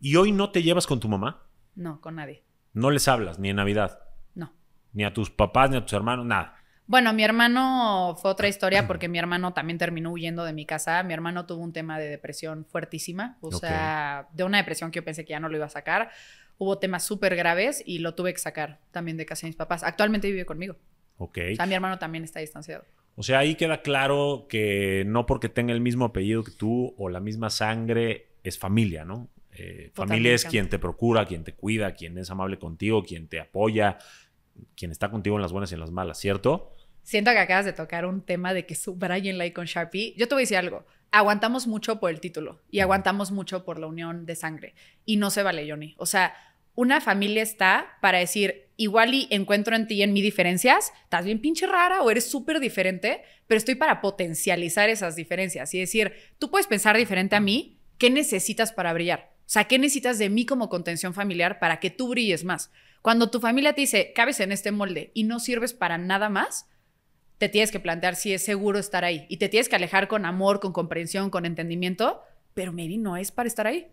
¿Y hoy no te llevas con tu mamá? No, con nadie. No les hablas, ni en Navidad. No. Ni a tus papás, ni a tus hermanos, nada. Bueno, mi hermano fue otra historia porque mi hermano también terminó huyendo de mi casa. Mi hermano tuvo un tema de depresión fuertísima, o sea, de una depresión que yo pensé que ya no lo iba a sacar. Hubo temas súper graves y lo tuve que sacar también de casa de mis papás. Actualmente vive conmigo. Ok. O sea, mi hermano también está distanciado. O sea, ahí queda claro que no porque tenga el mismo apellido que tú o la misma sangre es familia, ¿no? Eh, familia es quien te procura, quien te cuida, quien es amable contigo, quien te apoya, quien está contigo en las buenas y en las malas, ¿cierto? Siento que acabas de tocar un tema de que subrayen like con Sharpie. Yo te voy a decir algo. Aguantamos mucho por el título y aguantamos mucho por la unión de sangre. Y no se vale, Johnny. O sea, una familia está para decir, igual y encuentro en ti y en mí diferencias, estás bien pinche rara o eres súper diferente, pero estoy para potencializar esas diferencias y decir, tú puedes pensar diferente a mí, ¿qué necesitas para brillar? O sea, ¿qué necesitas de mí como contención familiar para que tú brilles más? Cuando tu familia te dice, cabes en este molde y no sirves para nada más, te tienes que plantear si es seguro estar ahí y te tienes que alejar con amor, con comprensión, con entendimiento, pero maybe no es para estar ahí.